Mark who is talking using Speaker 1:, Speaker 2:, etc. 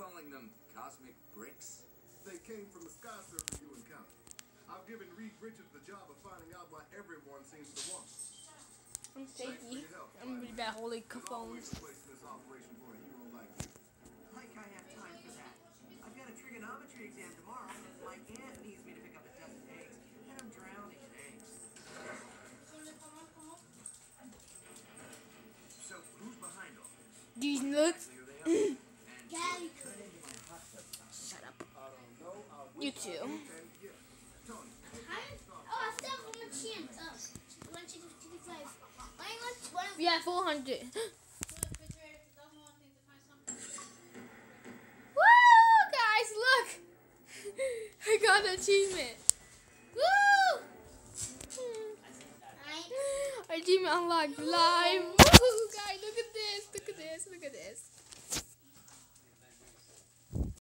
Speaker 1: calling them cosmic bricks?
Speaker 2: They came from the sky surfer you encountered. I've given Reed Richards the job of finding out why everyone seems to want them.
Speaker 3: I'm shaky. I'm really bad holding
Speaker 2: There's
Speaker 3: phones.
Speaker 2: a place in this operation for a hero like you.
Speaker 4: Like I have time for that. I've got a trigonometry exam tomorrow. My aunt needs me to pick up a dozen eggs, and I'm drowning in eggs.
Speaker 1: So who's behind all this?
Speaker 3: These nuts.
Speaker 5: what, what,
Speaker 3: Yeah, 400. Woo, guys, look. I got an achievement. Woo.
Speaker 5: I,
Speaker 3: Achievement unlocked live. Woo, guys, look